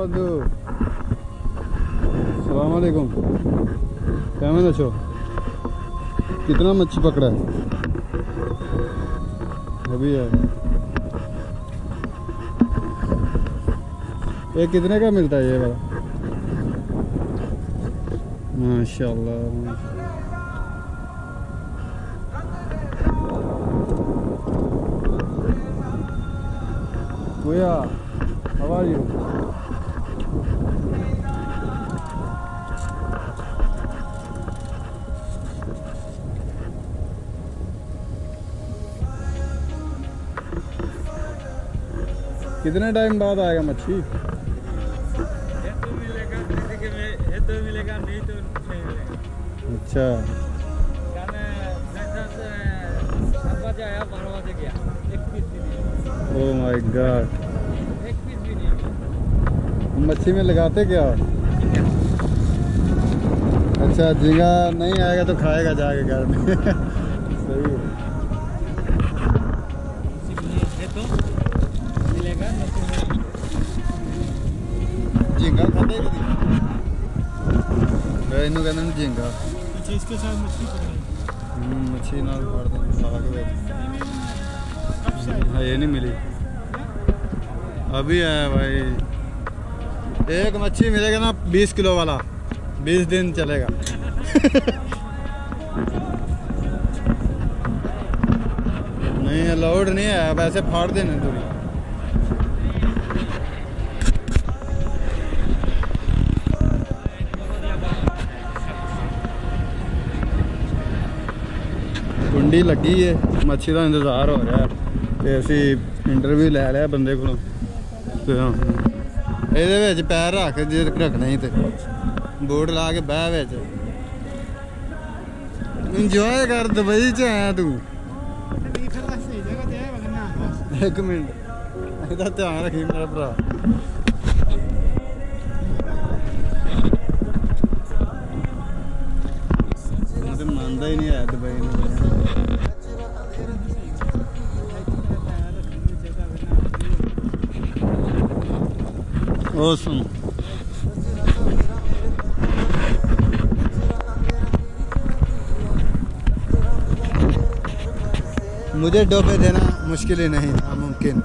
बंधु सलाम वालेकुम कैमन अच्छो कितना मच्छी पकड़ा है अभी है ये कितने का मिलता है ये वाला माशाल्लाह how are you? कितने टाइम बाद आएगा मच्छी? अच्छा। ओ माय गॉड मच्छी में लगाते क्या? अच्छा झींगा नहीं आएगा तो खाएगा जाके घर में। सही है। ਇਹਨੂੰ ਕਹਿੰਦੇ ਨੇ ਝੀਂਗਾ अच्छा इसके साथ मछली पकड़ी ਹਮ, ਮੱਛੀ ਨਾਲ ਫੜ ਦਿੰਦੇ ਸਾਗ ਵਿੱਚ हाँ ये नहीं मिली अभी आया भाई एक मच्छी मिलेगा ना बीस किलो वाला बीस दिन चलेगा नहीं अलाउड नहीं है वैसे फाड़ देने थोड़ी ਮੰਡੀ ਲੱਗੀ ਏ, ਮੱਛੀ ਦਾ ਇੰਤਜ਼ਾਰ ਹੋ ਰਿਹਾ ਤੇ ਅਸੀਂ ਇੰਟਰਵਿਊ ਲੈ ਲਿਆ ਬੰਦੇ ਕੋਲੋਂ। ਤੇ ਇਹਦੇ ਵਿੱਚ ਪੈਰ ਰੱਖ ਜੇ ਰੱਖਣਾ ਹੀ ਤੇ। ਬੋਰਡ ਲਾ ਕੇ ਬਹਿ ਵਿੱਚ। ਇੰਜੋਏ ਕਰ ਦੁਬਈ ਚ ਆਇਆ ਤੂੰ। ਇੱਕ ਮਿੰਟ, ਇਹਦਾ ਧਿਆਨ ਰੱਖੀ ਮੇਰਾ ਭਰਾ। ਮੰਨਦਾ ਹੀ ਨਹੀਂ ਆਇਆ ਦੁਬਈ ਨੂੰ। मुझे डोबे देना मुश्किल ही नहीं नामुमकिन।